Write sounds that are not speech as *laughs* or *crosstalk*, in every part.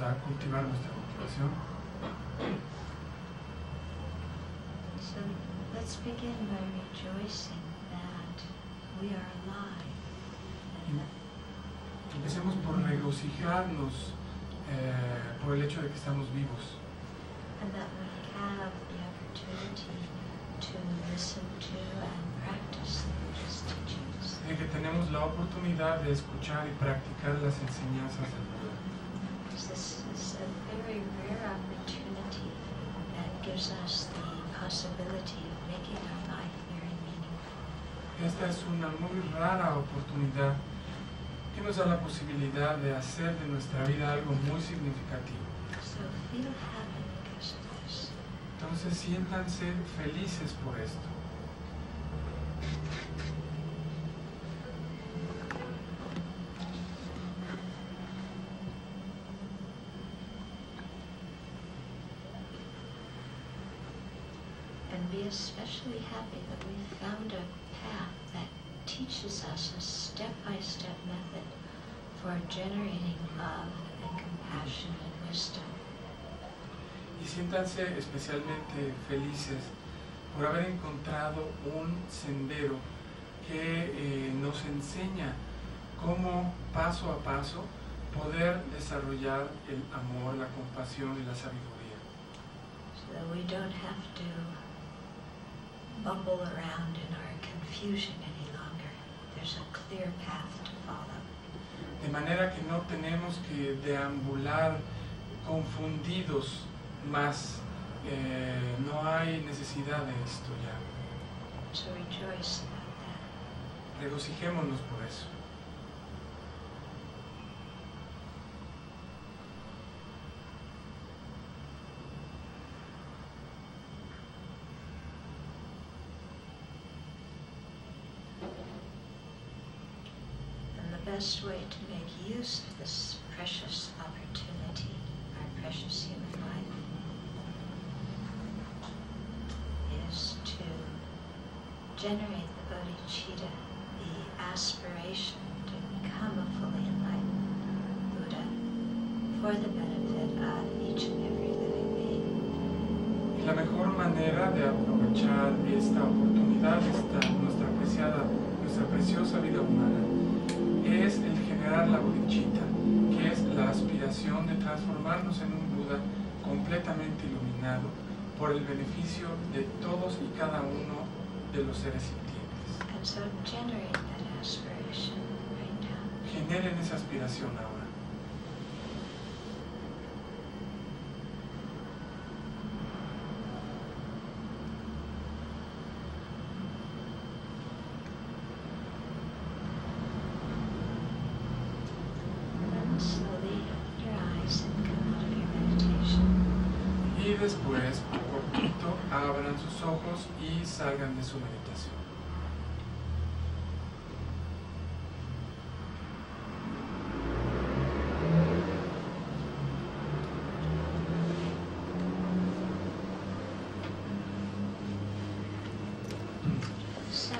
a cultivar nuestra motivación. So let's begin by rejoicing that we are alive. And that Empecemos por regocijarnos eh, por el hecho de que estamos vivos and that we have the opportunity to listen to and practice the Buddha's teachings. de que tenemos la oportunidad de escuchar y practicar las enseñanzas del Buda. Because this is very rare opportunity that gives us the possibility of making our life very meaningful. Esta es una muy rara oportunidad que nos da la posibilidad de hacer de nuestra vida algo muy significativo. So feel happy because of this. Entonces siéntanse felices por esto. And be especially happy that we found a path that teaches us a step-by-step method for generating love and compassion and wisdom. Y siéntanse especialmente felices por haber encontrado un sendero que eh, nos enseña cómo paso a paso poder desarrollar el amor, la compasión y la sabiduría. so that we don't have to bumble around in our confusion any longer. There's a clear path to follow. De manera que no tenemos que deambular confundidos más. eh, no hay necesidad de esto ya. So rejoice about that. Regocijémonos por eso. And the best way to make use of this precious opportunity, our precious human life, is to generate the bodhicitta, the aspiration to become a fully enlightened Buddha for the benefit of each and every living being. La mejor manera de aprovechar esta oportunidad, esta nuestra preciada, nuestra preciosa vida humana, es el generar la bodhicitta, que es la aspiración de transformarnos en un Buda completamente iluminado por el beneficio de todos y cada uno de los seres sintientes. And so. Generen esa aspiración ahora. Then slowly open your eyes and come out of your meditation. Y después, poco a poquito, abran sus ojos y salgan de su meditación. So,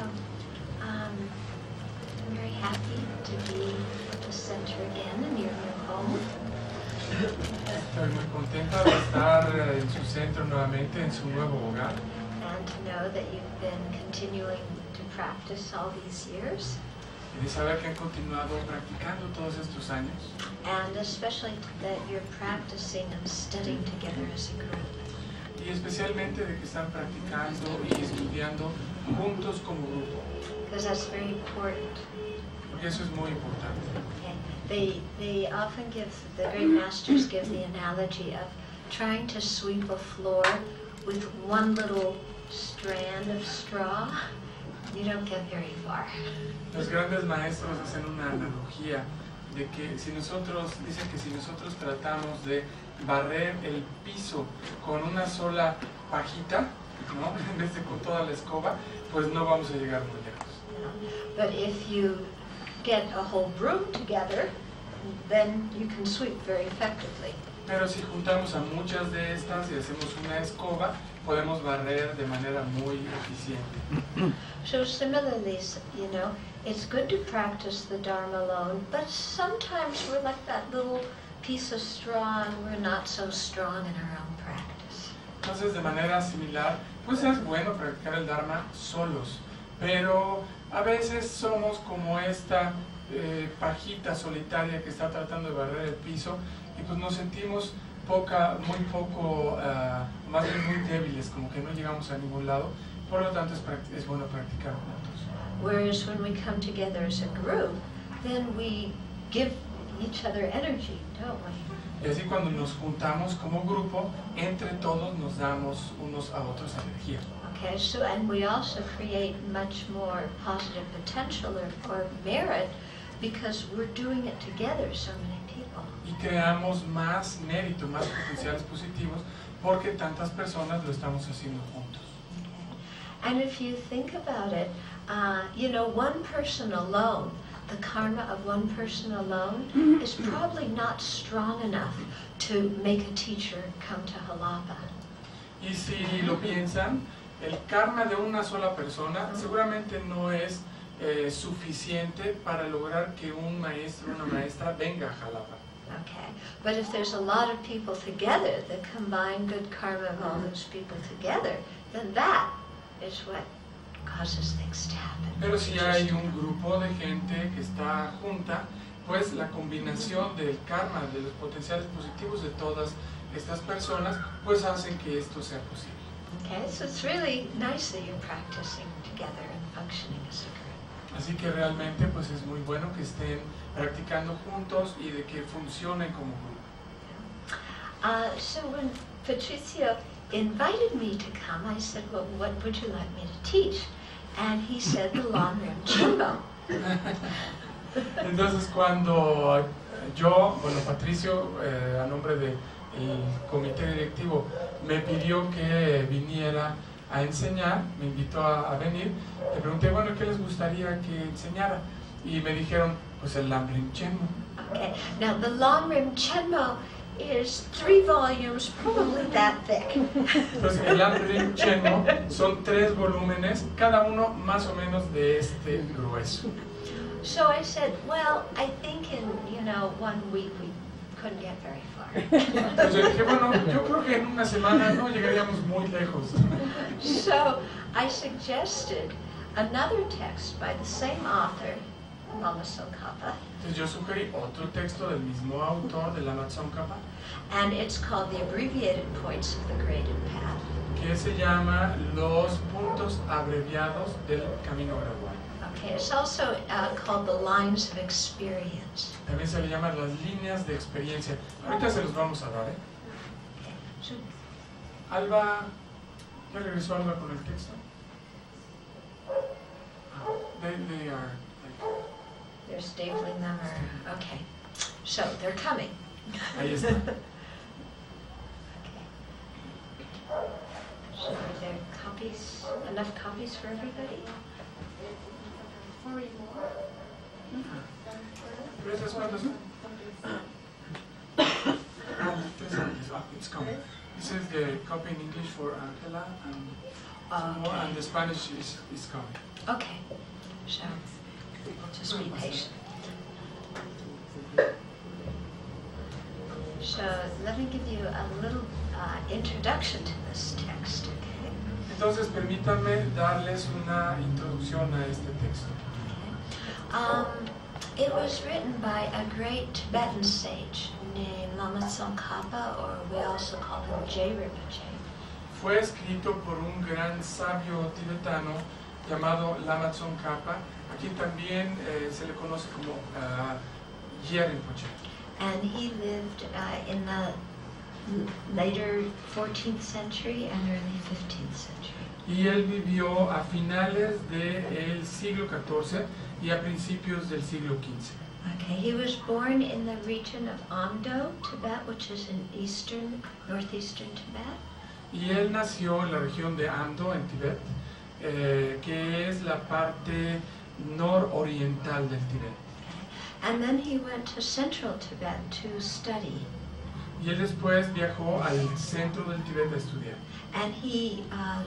um, I'm very happy to be at the center again in your new home. Estoy muy contenta de estar eh, en su centro nuevamente, en su nuevo hogar. To know that you've been continuing to practice all these years, Y de saber que han continuado practicando todos estos años. and especially that you're practicing and studying together as a group. Y especialmente de que están practicando y estudiando juntos como grupo. Because that's very important. Porque eso es muy importante. Okay? They, they often give, the great masters give the analogy of trying to sweep a floor with one little strand of straw. You don't get very far. Los grandes maestros hacen una analogía de que si nosotros, dicen que si nosotros tratamos de barrer el piso con una sola pajita, ¿no? *laughs* En vez de con toda la escoba, pues no vamos a llegar muy lejos. But if you get a whole broom together, then you can sweep very effectively. Pero si juntamos a muchas de estas y hacemos una escoba, podemos barrer de manera muy eficiente. So similarly, you know, it's good to practice the Dharma alone, but sometimes we're like that little piece of straw and we're not so strong in our own practice. Entonces, de manera similar, pues es bueno practicar el Dharma solos, pero a veces somos como esta eh, pajita solitaria que está tratando de barrer el piso y pues nos sentimos poca, muy poco, ah, más bien muy débiles, como que no llegamos a ningún lado, por lo tanto es, es bueno practicar juntos. Whereas when we come together as a group, then we give each other energy, don't we? Y así cuando nos juntamos como grupo, entre todos nos damos unos a otros energía. Okay, so and we also create much more positive potential or, or merit because we're doing it together, so many. Y creamos más mérito, más potenciales positivos, porque tantas personas lo estamos haciendo juntos. And if you think about it, uh, you know, one person alone, the karma of one person alone is probably not strong enough to make a teacher come to Halapa. Y si lo piensan, el karma de una sola persona seguramente no es eh, suficiente para lograr que un maestro o una maestra venga a Jalapa. Okay, but if there's a lot of people together that combine good karma of all those people together, then that is what causes things to happen. Pero si hay un grupo de gente que está junta, pues la combinación del karma, de los potenciales positivos de todas estas personas, pues hacen que esto sea posible. Okay, so it's really nice that you're practicing together and functioning as a. Así que realmente pues es muy bueno que estén practicando juntos y de que funcionen como grupo. Uh, so when Patricio invited me to come, I said, well, what would you like me to teach? And he said the Long Rim Chimbo. Entonces cuando yo, bueno, Patricio, eh, a nombre del comité directivo, me pidió que viniera a enseñar, me invitó a, a venir, le pregunté, bueno, ¿qué les gustaría que enseñara? Y me dijeron, pues el Lamrim Chenmo. Okay, now the Long Rim Chenmo is three volumes, probably that thick. Entonces el Lamrim Chenmo son tres volúmenes, cada uno más o menos de este grueso. So I said, well, I think in, you know, one week we couldn't get very far. Yo dije, bueno, yo creo que en una semana no llegaríamos muy lejos. So I suggested another text by the same author, Lama Tsongkhapa, Entonces yo sugerí otro texto del mismo autor de la Tsongkhapa and it's called The Abbreviated Points of the Graded Path. que se llama Los puntos abreviados del camino gradual. Okay, it's also uh, called The Lines of Experience. También se le llama las líneas de experiencia. Ahorita se los vamos a dar, ¿eh? So, Alba, ¿ya regresó Alba con el texto? Ah, They, they are, like, they're stapling them or, okay. So they're coming. ahí *laughs* está. Okay. So are there copies, enough copies for everybody? ¿Pero esta es una persona? Ah, this one ah, it's coming. This is the copy in English for Angela and, and the Spanish is, is coming. Okay, so we'll just be patient. So let me give you a little uh, introduction to this text, okay? Entonces permítanme darles una introducción a este texto. Um, it was written by a great Tibetan sage named Lama Tsongkhapa, or we also call him J. Rinpoche. Fue escrito por un gran sabio tibetano llamado Lama Tsongkhapa, a quien también eh, se le conoce como uh, Rinpoche. And he lived uh, in the later 14th century and early 15th century. Y él vivió a finales del siglo XIV y a principios del siglo XV. Okay, he was born in the region of Amdo, Tibet, which is in eastern, northeastern Tibet. Y él nació en la región de Amdo, en Tibet, eh, que es la parte nororiental del Tibet. And then he went to central Tibet to study. Y él después viajó al centro del Tibet a estudiar. And he uh,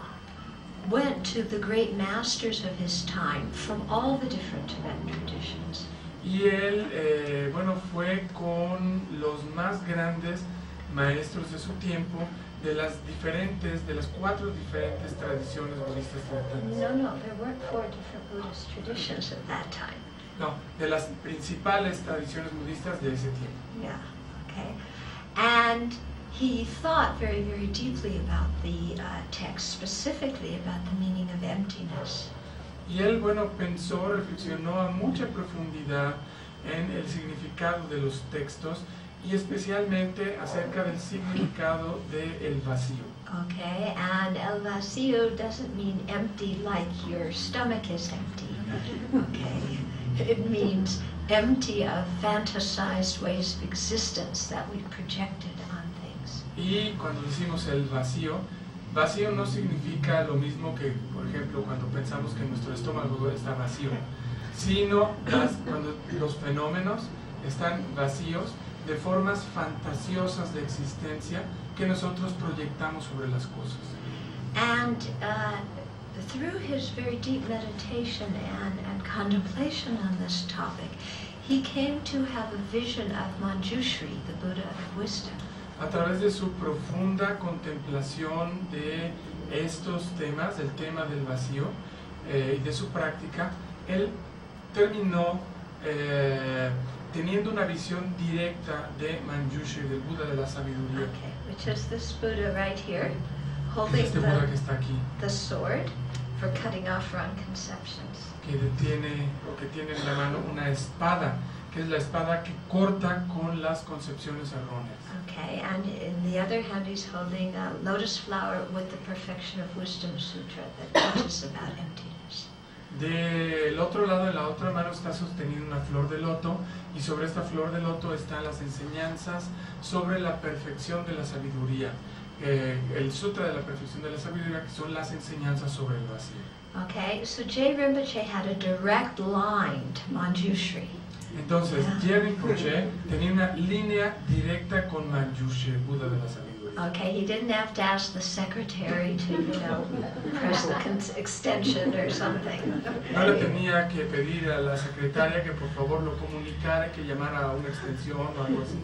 went to the great masters of his time from all the different Tibetan traditions. Y él eh, bueno, fue con los más grandes maestros de su tiempo de las diferentes, de las cuatro diferentes tradiciones budistas tibetanas. No, no, there weren't four different Buddhist traditions at that time. No, de las principales tradiciones budistas de ese tiempo. Yeah, okay. And he thought very, very deeply about the uh, text, specifically about the meaning of emptiness. Y él, bueno, pensó, reflexionó a mucha profundidad en el significado de los textos y especialmente acerca del significado del vacío. Okay, and el vacío doesn't mean empty like your stomach is empty. Okay, it means empty of fantasized ways of existence that we projected. Y cuando decimos el vacío, vacío no significa lo mismo que, por ejemplo, cuando pensamos que nuestro estómago está vacío, sino cuando los fenómenos están vacíos de formas fantasiosas de existencia que nosotros proyectamos sobre las cosas. And uh, through his very deep meditation and, and contemplation on this topic, he came to have a vision of Manjushri, the Buddha of wisdom. A través de su profunda contemplación de estos temas, del tema del vacío eh, y de su práctica, él terminó eh, teniendo una visión directa de Manjushri, del Buda de la sabiduría, Okay, which is this Buddha right here, que es holding este Buda que the, está aquí, the sword for cutting off wrong conceptions. que detiene o que tiene en la mano una espada, que es la espada que corta con las concepciones erróneas. Okay, and in the other hand, he's holding a lotus flower with the Perfection of Wisdom Sutra that teaches about emptiness. Del otro lado, en la otra mano, está sosteniendo una flor de loto y sobre esta flor de loto están las enseñanzas sobre la perfección de la sabiduría. Eh, el Sutra de la perfección de la sabiduría, que son las enseñanzas sobre el vacío. Okay, so Jay Rinpoche had a direct line to Manjushri. Entonces, Ah. Jerry Poche tenía una línea directa con Manjushri, el Buda de la sabiduría. Okay, he didn't have to ask the secretary to, you know, press the extension or something. No le tenía que pedir a la secretaria que por favor lo comunicara, que llamara a una extensión o algo así.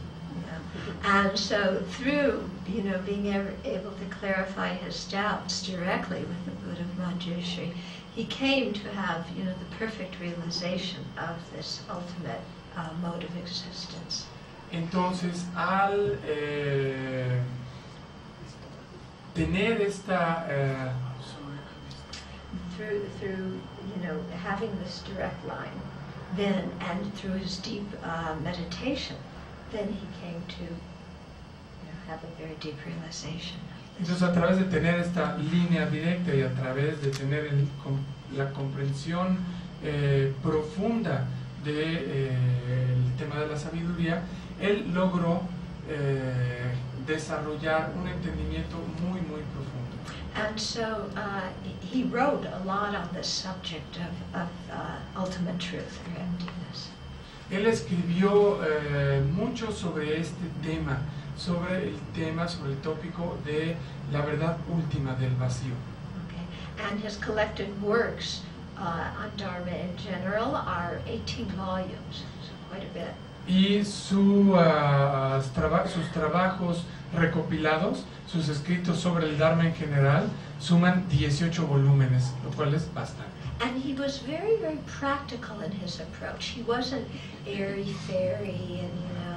And so through, you know, being able to clarify his doubts directly with the Buddha of Manjushri, he came to have, you know, the perfect realization of this ultimate uh, mode of existence. Entonces, al eh, tener esta... eh, Through, through, you know, having this direct line, then, and through his deep uh, meditation, then he came to, you know, have a very deep realization. Entonces, a través de tener esta línea directa y a través de tener el la comprensión eh, profunda del de, eh, tema de la sabiduría, él logró eh, desarrollar un entendimiento muy, muy profundo. And so uh, he wrote a lot on this subject of, of uh, ultimate truth or emptiness. Él escribió eh, mucho sobre este tema, sobre el tema, sobre el tópico de la verdad última del vacío. Okay? And his collected works uh, on Dharma in general are 18 volumes, so quite a bit. Y su, traba- sus trabajos recopilados, sus escritos sobre el Dharma en general, suman 18 volúmenes, lo cual es bastante. And he was very, very practical in his approach. He wasn't airy-fairy and, you know,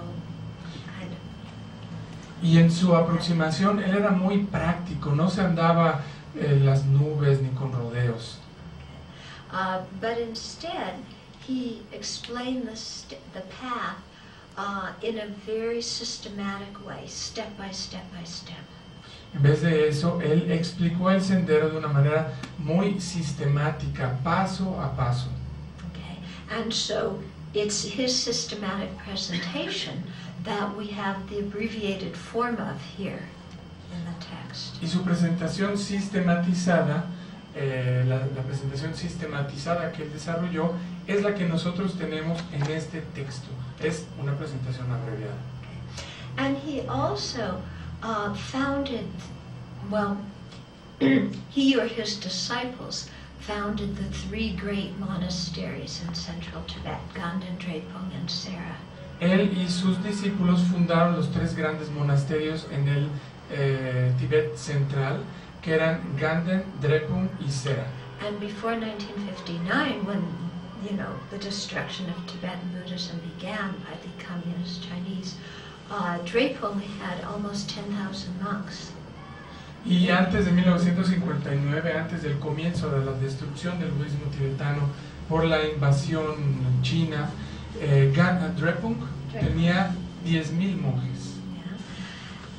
Y en su aproximación, él era muy práctico, no se andaba en las nubes ni con rodeos. Uh, but instead, he explained the, st- the path uh, in a very systematic way, step by step by step. En vez de eso, él explicó el sendero de una manera muy sistemática, paso a paso. Okay, and so it's his systematic presentation that we have the abbreviated form of here in the text. Y su presentación sistematizada, eh, la, la presentación sistematizada que él desarrolló, es la que nosotros tenemos en este texto. Es una presentación abreviada. And he also uh, founded, well, *clears throat* he or his disciples founded the three great monasteries in central Tibet, Ganden, Drepung, and Sera. Él y sus discípulos fundaron los tres grandes monasterios en el eh, Tibet central, que eran Ganden, Drepung y Sera. And before 1959, when you know the destruction of Tibetan Buddhism began by the communist Chinese, uh, Drepung had almost 10,000 monks. Y antes de 1959, antes del comienzo de la destrucción del budismo tibetano por la invasión china, eh, Gan Drepung tenía 10.000 monjes.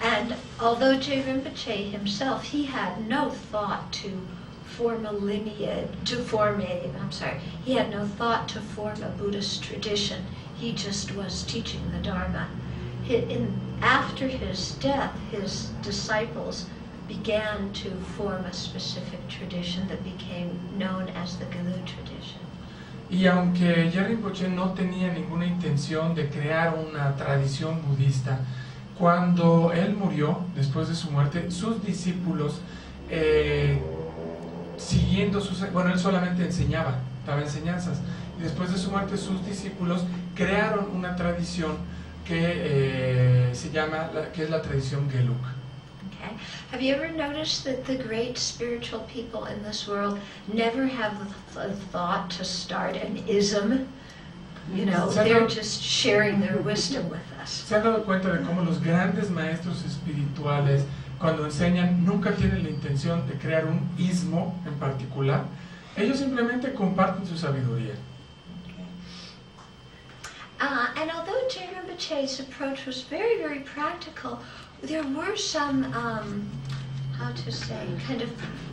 And although Je Rinpoche himself, he had no thought to form a lineage, to form a, I'm sorry, he had no thought to form a Buddhist tradition. He just was teaching the Dharma. In, after his death, his disciples began to form a specific tradition that became known as the Galu tradition. Y aunque Jerry Rinpoche no tenía ninguna intención de crear una tradición budista, cuando él murió, después de su muerte, sus discípulos, eh, siguiendo sus... Bueno, él solamente enseñaba, daba enseñanzas. Y después de su muerte, sus discípulos crearon una tradición que eh, se llama, la- que es la tradición Gelug. Okay. Have you ever noticed that the great spiritual people in this world never have the thought to start an ism? You know, they're just sharing their wisdom with us. ¿Se han dado cuenta de cómo los grandes maestros espirituales, cuando enseñan, nunca tienen la intención de crear un ismo en particular? Ellos simplemente comparten su sabiduría. Uh, and although Jay Rinpoche's approach was very, very practical, there were some, um, how to say, kind of,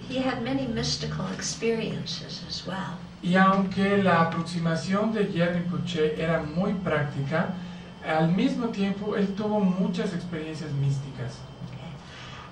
he had many mystical experiences as well. Y aunque la aproximación de Jerry Rinpoche era muy práctica, al mismo tiempo él tuvo muchas experiencias místicas.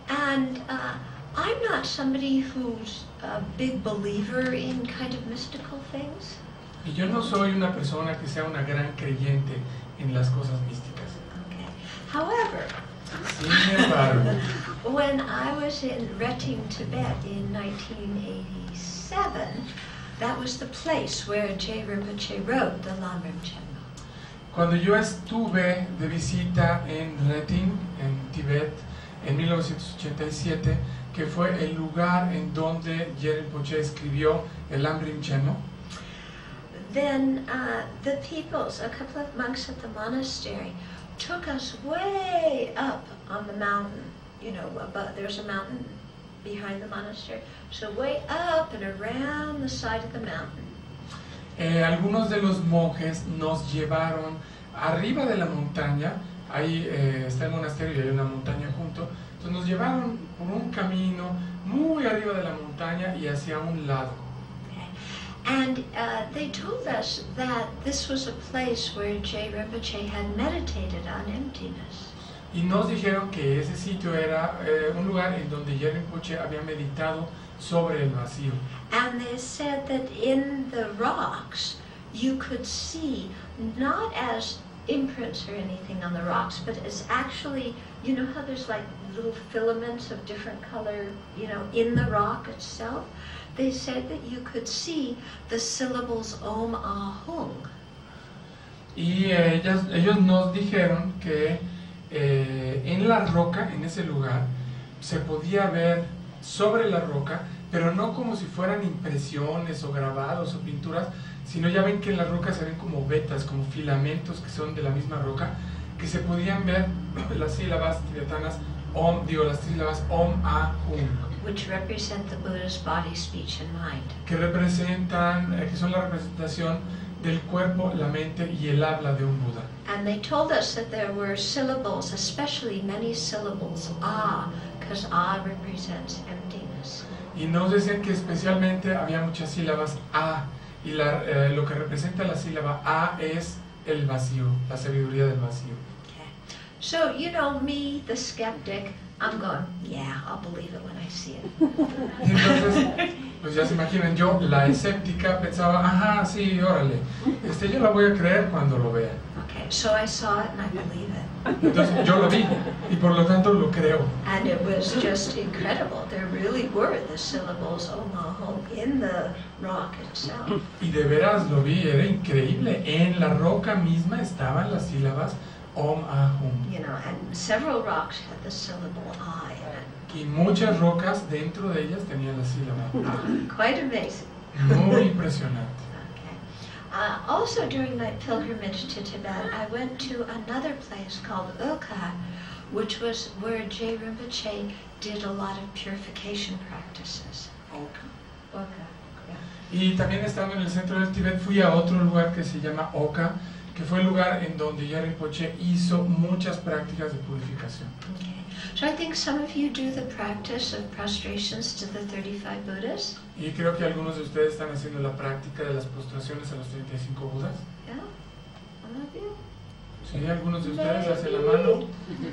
And uh, I'm not somebody who's a big believer in kind of mystical things. Y yo no soy una persona que sea una gran creyente en las cosas místicas. Okay. However, *laughs* when I was in Reting, Tibet in 1987, that was the place where Jay Rinpoche wrote the Lamrim Chenmo. Cuando yo estuve de visita en Reting, en Tibet, en 1987, que fue el lugar en donde Jerry Poche escribió el Amrim Chenmo, Then uh, the peoples, a couple of monks at the monastery, took us way up on the mountain. You know, above, there's a mountain behind the monastery. So way up and around the side of the mountain. eh, algunos de los monjes nos llevaron arriba de la montaña, ahí eh, está el monasterio y hay una montaña junto, entonces nos llevaron por un camino muy arriba de la montaña y hacia un lado. And uh, they told us that this was a place where Jay Rinpoche had meditated on emptiness. Y nos dijeron que ese sitio era eh, un lugar en donde Jerry Poche había meditado sobre el vacío. And they said that in the rocks you could see not as imprints or anything on the rocks, but as actually, you know how there's like little filaments of different color, you know, in the rock itself? They said that you could see the syllables Om Ah Hung. Y eh, ellas- ellos nos dijeron que eh, en la roca, en ese lugar, se podía ver sobre la roca, pero no como si fueran impresiones o grabados o pinturas, sino ya ven que en la roca se ven como vetas, como filamentos que son de la misma roca, que se podían ver las sílabas tibetanas Om, digo, las sílabas Om, A, Hum, which represent the Buddha's body, speech, and mind. que representan, eh, que son la representación del cuerpo, la mente y el habla de un Buda. And they told us that there were syllables, especially many syllables, ah, because ah represents emptiness. Y nos decían que especialmente había muchas sílabas A, y la- eh, lo que representa la sílaba A es el vacío, la sabiduría del vacío. Okay. So, you know, me, the skeptic, I'm going, yeah, I'll believe it when I see it. Y entonces, pues ya se imaginan, yo, la escéptica, pensaba, ajá, sí, órale, este, yo la voy a creer cuando lo vea. Okay, so I saw it and I believe it. Entonces yo lo vi y por lo tanto lo creo. And it was just incredible. There really were the syllables Omaha in the rock itself. Y de veras lo vi, era increíble. En la roca misma estaban las sílabas Om Ahum. You know, and several rocks had the syllable I in it. Y muchas rocas dentro de ellas tenían la sílaba Ah. *laughs* Quite amazing. Muy *laughs* impresionante. Okay. Uh, also, during my pilgrimage to Tibet, I went to another place called Ulka, which was where Jay Rinpoche did a lot of purification practices. Ulka. Yeah. Y también estando en el centro del Tíbet fui a otro lugar que se llama Oka, que fue el lugar en donde ya Rinpoche hizo muchas prácticas de purificación. Okay. So I think some of you do the practice of prostrations to the 35 Buddhas. Y creo que algunos de ustedes están haciendo la práctica de las postraciones a los 35 Budas. Yeah? All of you? Sí, algunos de ustedes hacen la mano.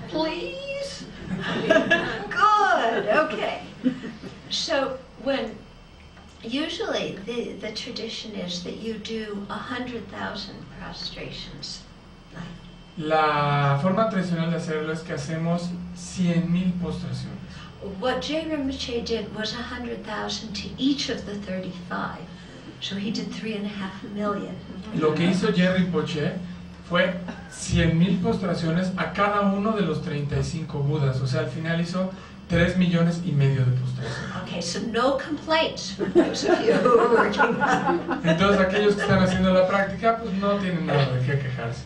Please? *laughs* Good, okay. So when, usually the, the tradition is that you do a hundred thousand prostrations. La forma tradicional de hacerlo es que hacemos 100.000 postraciones. What Jay Rinpoche did was a hundred thousand to each of the thirty-five. So he did three and a half million. Lo que hizo Jerry Poche fue 100.000 postraciones a cada uno de los 35 Budas. O sea, al final hizo 3 millones y medio de postraciones. Okay, so no complaints for those of you who are working on Entonces aquellos que están haciendo la práctica pues no tienen nada de qué quejarse.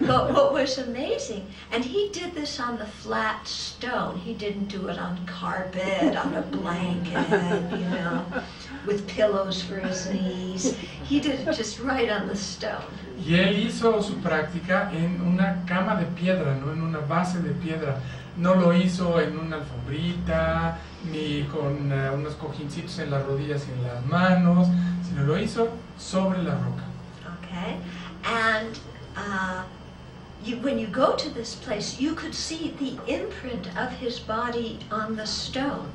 But what was amazing, and he did this on the flat stone. He didn't do it on carpet, on a blanket, you know, with pillows for his knees. He did it just right on the stone. Y él hizo su práctica en una cama de piedra, no en una base de piedra. No lo hizo en una alfombrita, ni con eh, unos cojincitos en las rodillas y en las manos, sino lo hizo sobre la roca. Okay? And uh, you, when you go to this place, you could see the imprint of his body on the stone.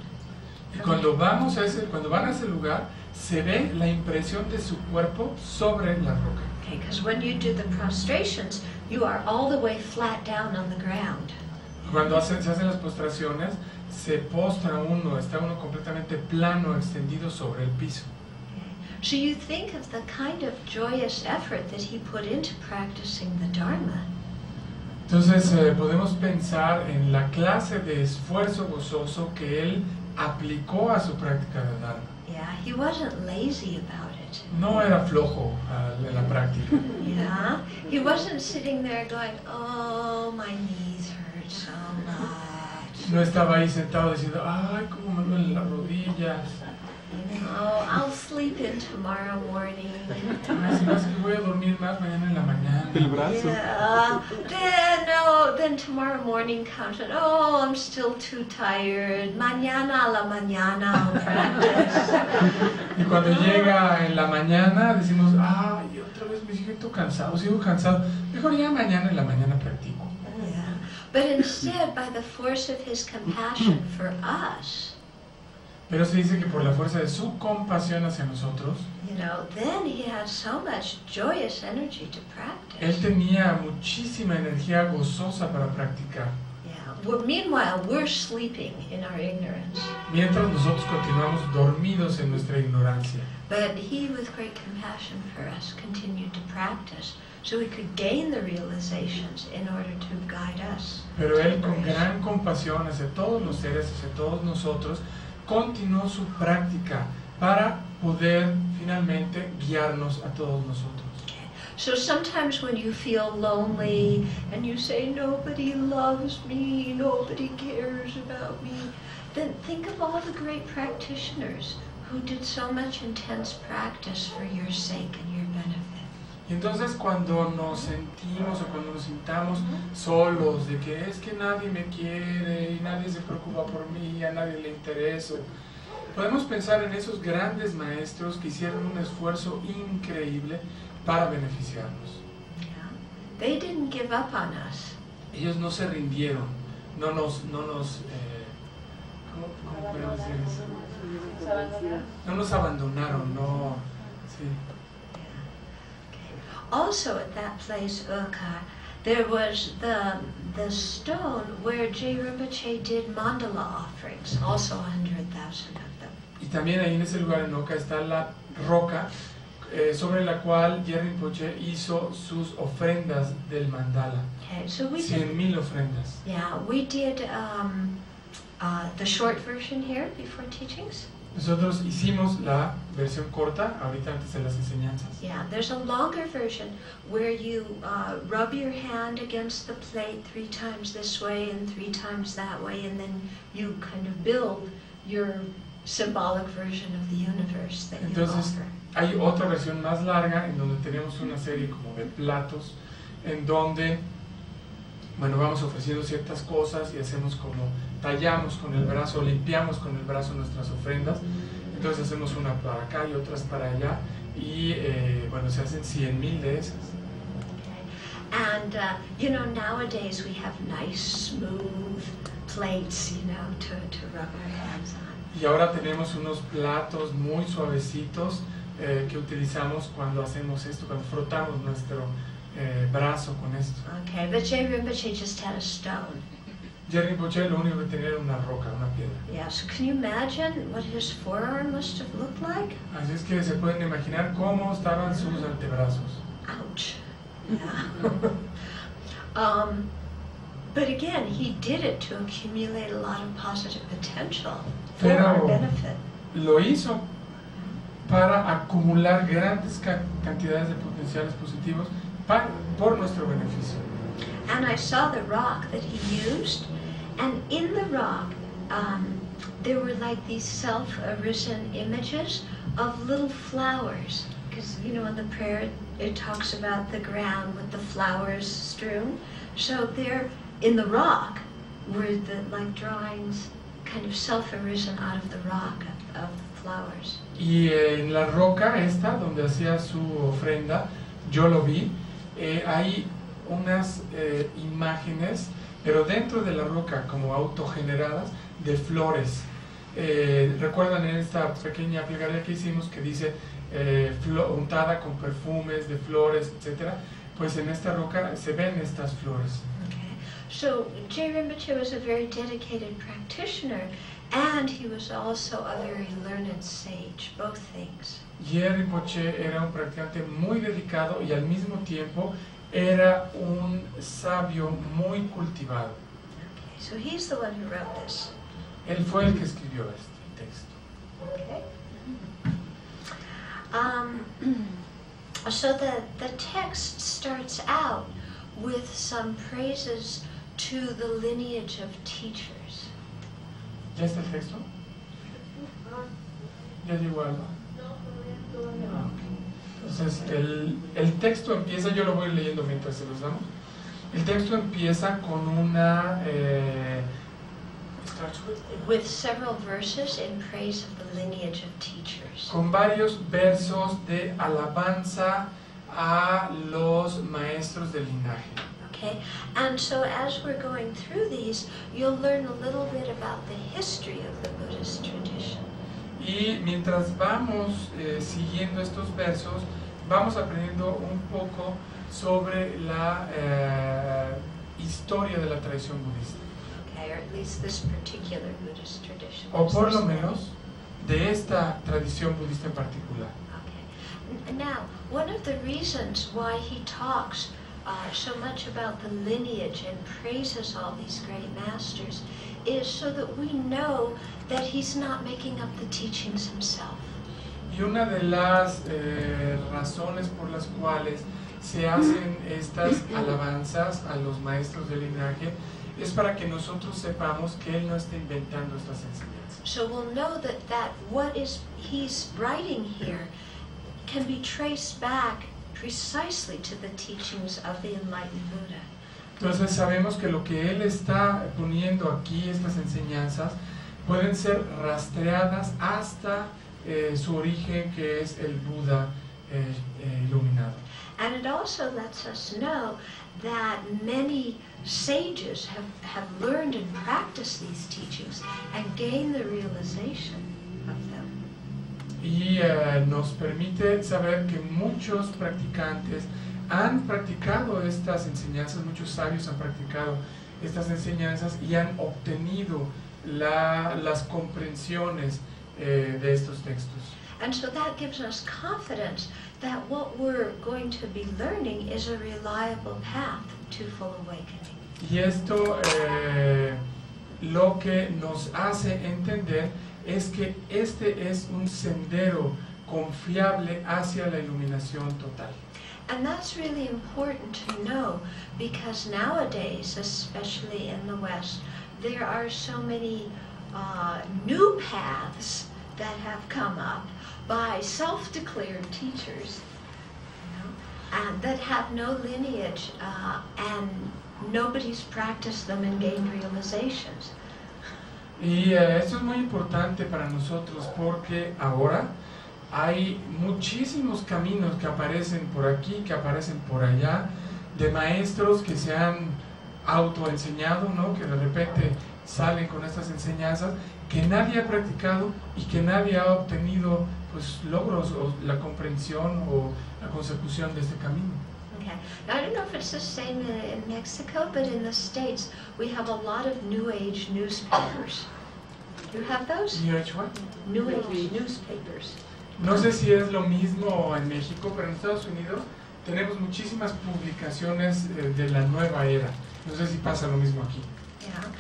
Y cuando, vamos a ese, cuando van a ese lugar, se ve la impresión de su cuerpo sobre la roca. Okay, because when you do the prostrations, you are all the way flat down on the ground. Cuando hacen- se hacen las postraciones, se postra uno, está uno completamente plano, extendido sobre el piso. So you think of the kind of joyous effort that he put into practicing the Dharma. Entonces eh, podemos pensar en la clase de esfuerzo gozoso que él aplicó a su práctica de Dharma. Yeah, he wasn't lazy about it. No era flojo ah, en la práctica. *laughs* Yeah, he wasn't sitting there going, "Oh, my knees hurt so much." No estaba ahí sentado diciendo, ay, cómo me duelen las rodillas. Oh, I'll sleep in tomorrow morning. Voy a dormir más mañana en la mañana. El brazo. Yeah. Then no, then tomorrow morning comes and oh, I'm still too tired. Mañana a la mañana I'll practice. Y cuando llega en la mañana decimos, ay, otra vez me siento cansado, sigo cansado. Mejor ya mañana en la mañana practico. But instead, by the force of his compassion *clears throat* for us, Pero se dice que por la fuerza de su compasión hacia nosotros, you know, then he had so much joyous energy to practice. él tenía muchísima energía gozosa para practicar. Yeah. Well, meanwhile, we're sleeping in our ignorance. Mientras nosotros continuamos dormidos en nuestra ignorancia. But he, with great compassion for us, continued to practice so we could gain the realizations in order to guide us. Pero él con gran compasión hacia todos los seres, hacia todos nosotros, continuó su práctica para poder finalmente guiarnos a todos nosotros. So sometimes when you feel lonely and you say, nobody loves me, nobody cares about me, then think of all the great practitioners who did so much intense practice for your sake and your benefit. Y entonces cuando nos sentimos o cuando nos sintamos solos, de que es que nadie me quiere y nadie se preocupa por mí, a nadie le intereso, podemos pensar en esos grandes maestros que hicieron un esfuerzo increíble para beneficiarnos. They didn't give up on us. Ellos no se rindieron, no nos, no nos, eh, ¿cómo, cómo podemos decir eso? No nos abandonaron, no, sí. Also at that place, Urka, there was the the stone where J. Rinpoche did mandala offerings, also 100,000 of them. Y también ahí en ese lugar en Oka está la roca eh, sobre la cual Jerry Poche hizo sus ofrendas del mandala. Okay, so we did, Cien mil ofrendas. yeah, we did um, uh, the short version here before teachings. Nosotros hicimos la versión corta, ahorita antes de las enseñanzas. Yeah, there's a longer version where you uh, rub your hand against the plate three times this way and three times that way, and then you kind of build your symbolic version of the universe that you Entonces, offer. Hay otra versión más larga en donde tenemos una serie como de platos en donde, bueno, vamos ofreciendo ciertas cosas y hacemos como, tallamos con el brazo, limpiamos con el brazo nuestras ofrendas. Entonces hacemos una para acá y otras para allá y eh, bueno, se hacen 100 mil de esas. And uh, you know, nowadays we have nice, smooth plates, you know, to, to rub our hands on. Y ahora tenemos unos platos muy suavecitos eh, que utilizamos cuando hacemos esto, cuando frotamos nuestro eh, brazo con esto. Okay, but Jay Rinpoche just had a stone. Jerry Poche lo único que tenía era una roca, una piedra. Yeah, so can you imagine what his forearm must have looked like? Así es que se pueden imaginar cómo estaban sus antebrazos. Ouch. Yeah. *laughs* um, but again, he did it to accumulate a lot of positive potential for our Pero- benefit. Lo hizo para acumular grandes ca- cantidades de potenciales positivos pa- por nuestro beneficio. And I saw the rock that he used, and in the rock, um, there were like these self-arisen images of little flowers. Because you know, in the prayer, it talks about the ground with the flowers strewn. So there, in the rock, were the like drawings, kind of self-arisen out of the rock of, of the flowers. Y en la roca esta, donde hacía su ofrenda, yo lo vi, eh, unas eh, imágenes, pero dentro de la roca, como autogeneradas, de flores. Eh, Recuerdan en esta pequeña plegaria que hicimos que dice eh, untada con perfumes de flores, etcétera. Pues en esta roca se ven estas flores. Okay. So J. Rinpoche was a very dedicated practitioner, and he was also a very learned sage, both things. Jerry Poche era un practicante muy dedicado y al mismo tiempo era un sabio muy cultivado. Okay, so he's the one who wrote this. Él fue el que escribió este texto. Okay. Um, *clears throat* so the, the text starts out with some praises to the lineage of teachers. ¿Ya está el texto? ¿Ya llegó algo? Ok. Entonces, el, el texto empieza, yo lo voy leyendo mientras se los damos. El texto empieza con una... eh, With several verses in praise of the lineage of teachers. con varios versos de alabanza a los maestros del linaje. Okay, and so as we're going through these, you'll learn a little bit about the history of the Buddhist tradition. Y mientras vamos eh, siguiendo estos versos, vamos aprendiendo un poco sobre la eh, historia de la tradición budista. Okay, or at least this particular Buddhist tradition. O por lo menos de esta tradición budista en particular. Okay. Now, one of the reasons why he talks uh, so much about the lineage and praises all these great masters is so that we know that he's not making up the teachings himself. Y una de las eh, razones por las cuales se hacen estas alabanzas a los maestros del linaje es para que nosotros sepamos que él no está inventando estas enseñanzas. So we'll know that, that what is he's writing here can be traced back precisely to the teachings of the enlightened Buddha. Entonces sabemos que lo que él está poniendo aquí, estas enseñanzas, pueden ser rastreadas hasta eh, su origen, que es el Buda eh, eh, iluminado. And it also lets us know that many sages have, have learned and practiced these teachings and gained the realization of them. Y nos permite saber que muchos practicantes han practicado estas enseñanzas, muchos sabios han practicado estas enseñanzas y han obtenido la, las comprensiones eh, de estos textos. And so that gives us confidence that what we're going to be learning is a reliable path to full awakening. Y esto eh, lo que nos hace entender es que este es un sendero confiable hacia la iluminación total. And that's really important to know because nowadays, especially in the West, there are so many uh, new paths that have come up by self-declared teachers, you know, and that have no lineage uh, and nobody's practiced them and gained realizations. Y eh, esto es muy importante para nosotros porque ahora hay muchísimos caminos que aparecen por aquí, que aparecen por allá, de maestros que se han autoenseñado, ¿no? que de repente salen con estas enseñanzas que nadie ha practicado y que nadie ha obtenido pues, logros o la comprensión o la consecución de este camino. Okay. Now, I don't know if it's the same in, Mexico, but in the States, we have a lot of New Age newspapers. You have those? New Age what? New Age newspapers. No sé si es lo mismo en México, pero en Estados Unidos tenemos muchísimas publicaciones eh, de la nueva era. No sé si pasa lo mismo aquí. Yeah.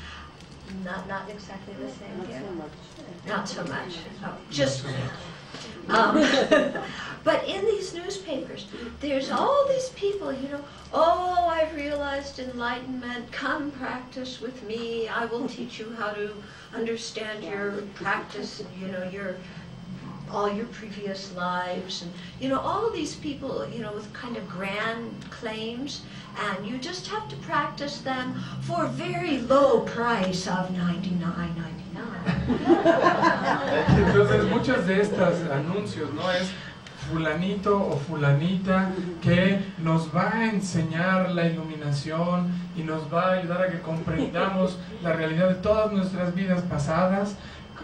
Not, not exactly the same Not here. so much. Not so much. Oh, just, No sé. um, *laughs* but in these newspapers, there's all these people, you know, oh, I've realized enlightenment, come practice with me, I will teach you how to understand your practice, you know, your, all your previous lives, and, you know, all these people, you know, with kind of grand claims, and you just have to practice them for a very low price of ninety-nine ninety-nine. Entonces muchos de estos anuncios, ¿no? Es fulanito o fulanita que nos va a enseñar la iluminación y nos va a ayudar a que comprendamos la realidad de todas nuestras vidas pasadas.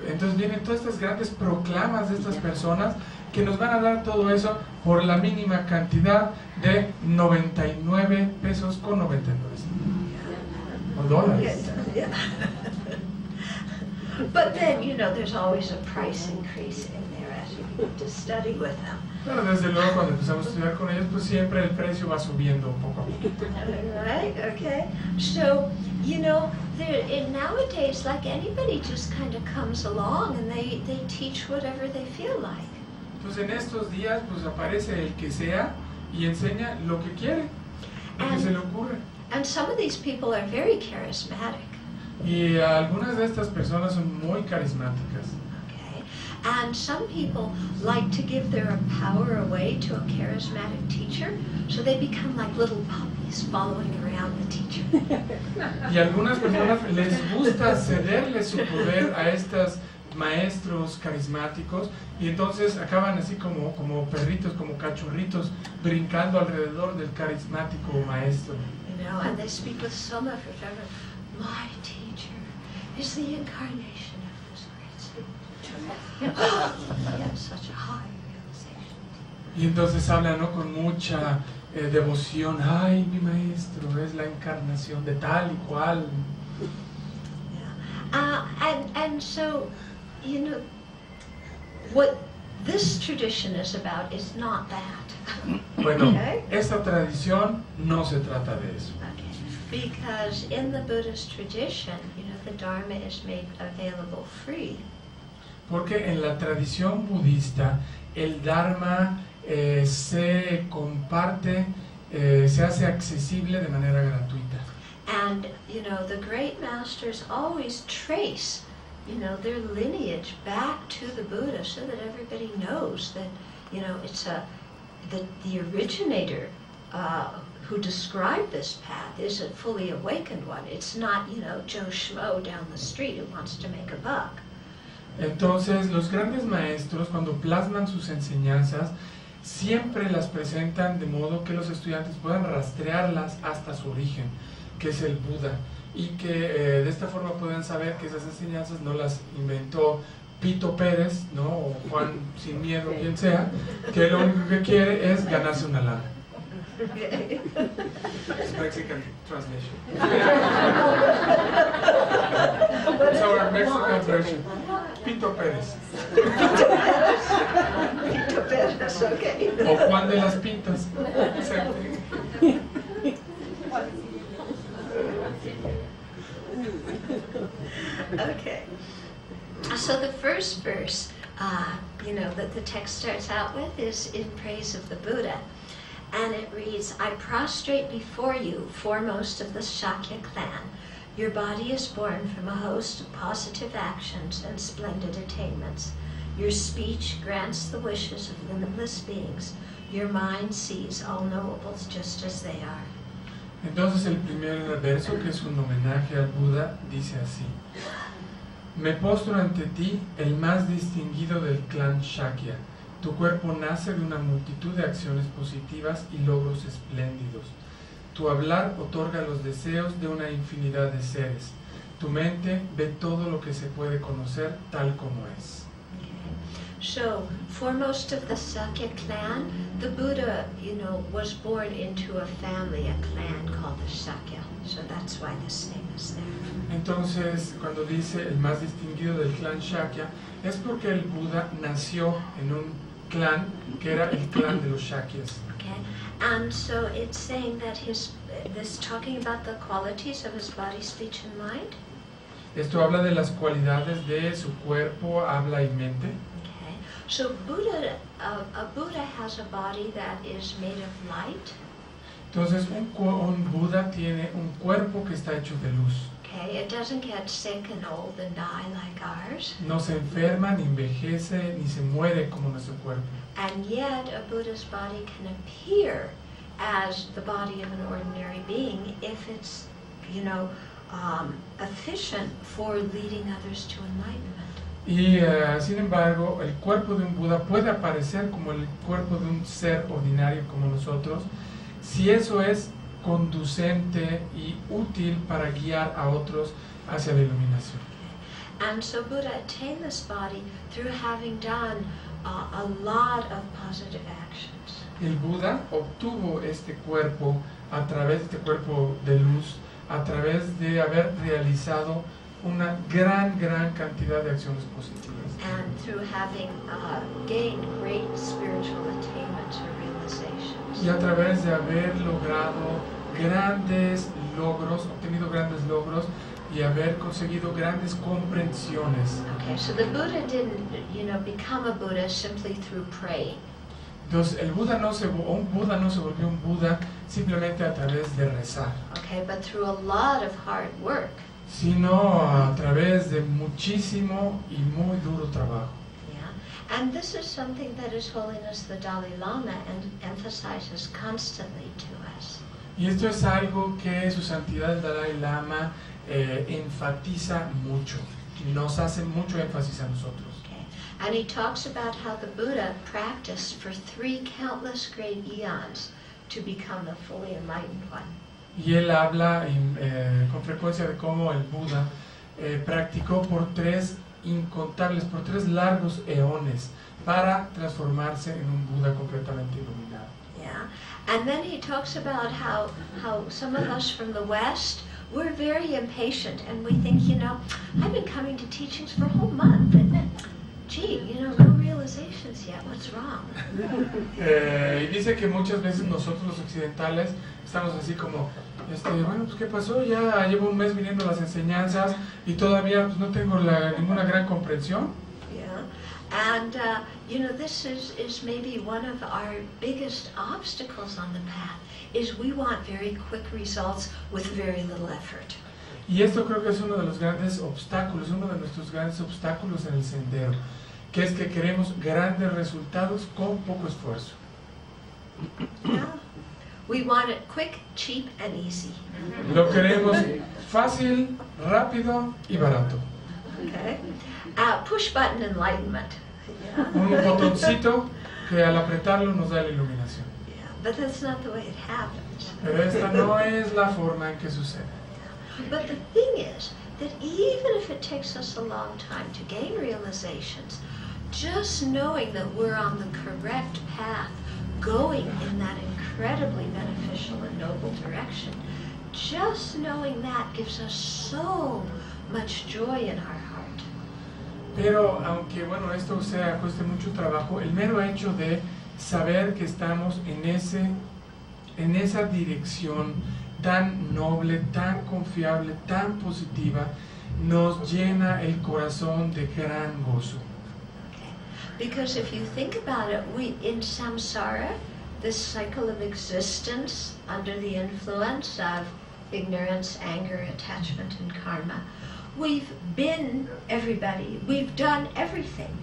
Entonces vienen todas estas grandes proclamas de estas personas que nos van a dar todo eso por la mínima cantidad de 99 pesos con 99 o dólares. *laughs* But then, you know, there's always a price increase in there as you begin to study with them. Pero desde luego cuando empezamos a estudiar con ellos, pues siempre el precio va subiendo poco a poco. *laughs* Right, okay. So, you know, there, and nowadays, like anybody just kind of comes along and they, they teach whatever they feel like. Entonces en estos días pues aparece el que sea y enseña lo que quiere, lo que And- se le ocurre. And some of these people are very charismatic. Y algunas de estas personas son muy carismáticas. And some people like to give their power away to a charismatic teacher, so they become like little puppies following around the teacher. Y algunas personas les gusta cederle su poder a estos maestros carismáticos y entonces acaban así como, como perritos, como cachorritos, brincando alrededor del carismático maestro. You know, and they speak with so much. My teacher is the incarnation *laughs* Y entonces hablan ¿no? con mucha eh, devoción, ay, mi maestro es la encarnación de tal y cual. Uh, and, and so, you know, what this tradition is about is not that. *laughs* Bueno, Okay. esta tradición no se trata de eso. Okay. Because in the Buddhist tradition, you know, the Dharma is made available free. Porque en la tradición budista el Dharma eh, se comparte, eh, se hace accesible de manera gratuita. And, you know, the great masters always trace, you know, their lineage back to the Buddha so that everybody knows that, you know, it's a, that the originator uh, who described this path is a fully awakened one. It's not, you know, Joe Schmo down the street who wants to make a buck. Entonces los grandes maestros cuando plasman sus enseñanzas siempre las presentan de modo que los estudiantes puedan rastrearlas hasta su origen, que es el Buda, y que eh, de esta forma puedan saber que esas enseñanzas no las inventó Pito Pérez, ¿no? o Juan *laughs* Sin Miedo, quien sea, que lo único que quiere es ganarse una lana. Okay. It's Mexican translation. *laughs* It's our Mexican version. Pito Pérez. Pito Pérez, okay. O Juan de las Pintas. Okay. So the first verse, uh, you know, that the text starts out with is in praise of the Buddha. And it reads, I prostrate before you, foremost of the Shakya clan. Your body is born from a host of positive actions and splendid attainments. Your speech grants the wishes of limitless beings. Your mind sees all knowables just as they are. Entonces el primer verso, que es un homenaje al Buda, dice así. Me postro ante ti, el más distinguido del clan Shakya. Tu cuerpo nace de una multitud de acciones positivas y logros espléndidos. Tu hablar otorga los deseos de una infinidad de seres. Tu mente ve todo lo que se puede conocer tal como es. So, foremost of the Sakya clan, the Buddha, you know, was born into a family, a clan called the Sakya. So that's why this name is there. Entonces, cuando dice el más distinguido del clan Shakya, es porque el Buda nació en un clan que era el clan de los Shakyas. Okay, and so it's saying that his this talking about the qualities of his body, speech, and mind. Esto habla de las cualidades de su cuerpo, habla y mente. Okay, so Buddha, uh, a Buddha has a body that is made of light. Entonces, un, un Buda tiene un cuerpo que está hecho de luz. Okay, it doesn't get sick and old and die like ours. No se enferma, ni envejece, ni se muere como nuestro cuerpo. And yet, a Buddha's body can appear as the body of an ordinary being if it's, you know, um, efficient for leading others to enlightenment. Y eh, sin embargo, el cuerpo de un Buda puede aparecer como el cuerpo de un ser ordinario como nosotros, si eso es conducente y útil para guiar a otros hacia la iluminación. And so Buddha attained this body through having done uh, a lot of positive actions. El Buda obtuvo este cuerpo a través de este cuerpo de luz, a través de haber realizado una gran, gran cantidad de acciones positivas. And through having uh, gained great spiritual attainments or realizations. Y a través de haber logrado grandes logros, obtenido grandes logros y haber conseguido grandes comprensiones. Okay, so the Buddha didn't, you know, become a Buddha simply through praying. Entonces, el Buda no se, un Buda no se volvió un Buda simplemente a través de rezar, Okay, but through a lot of hard work. sino a través de muchísimo y muy duro trabajo. Yeah, and this is something that His Holiness the Dalai Lama emphasizes constantly to us. Y esto es algo que su santidad el Dalai Lama eh, enfatiza mucho, nos hace mucho énfasis a nosotros. Okay, and he talks about how the Buddha practiced for three countless great eons to become the fully enlightened one. Y él habla en, eh, con frecuencia de cómo el Buda eh, practicó por tres incontables, por tres largos eones para transformarse en un Buda completamente iluminado. Yeah, and then he talks about how how some of us from the West we're very impatient and we think, you know, I've been coming to teachings for a whole month and gee, you know, no realizations yet. What's wrong? *laughs* Eh, y dice que muchas veces nosotros los occidentales estamos así como, este, bueno, pues ¿qué pasó? Ya llevo un mes viniendo las enseñanzas y todavía pues, no tengo la- ninguna gran comprensión. Yeah, and uh, you know, this is is maybe one of our biggest obstacles on the path is we want very quick results with very little effort. Y esto creo que es uno de los grandes obstáculos, uno de nuestros grandes obstáculos en el sendero, que es que queremos grandes resultados con poco esfuerzo. Yeah. We want it quick, cheap, and easy. Lo queremos fácil, rápido y barato. Okay, uh, push button enlightenment. Yeah. Un botoncito que al apretarlo nos da la iluminación. Yeah, but that's not the way it happens. Pero esta no es la forma en que sucede. But the thing is that even if it takes us a long time to gain realizations, just knowing that we're on the correct path, going in that incredibly beneficial and noble direction. Just knowing that gives us so much joy in our heart. Pero aunque bueno, esto sea cueste mucho trabajo, el mero hecho de saber que estamos en ese en esa dirección tan noble, tan confiable, tan positiva, nos llena el corazón de gran gozo. Because if you think about it, we in samsara, this cycle of existence under the influence of ignorance, anger, attachment, and karma, we've been everybody. We've done everything.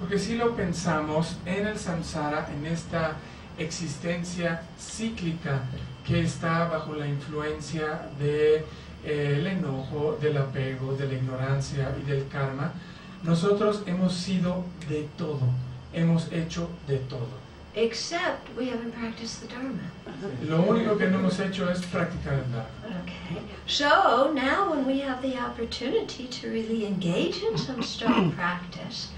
Porque si lo pensamos en el samsara, en esta existencia cíclica que está bajo la influencia del de, enojo, del apego, de la ignorancia y del karma, nosotros hemos sido de todo, hemos hecho de todo. Except we haven't practiced the Dharma. Lo único que no hemos hecho es practicar el Dharma. Okay. So now when we have the opportunity to really engage in some strong *coughs* practice,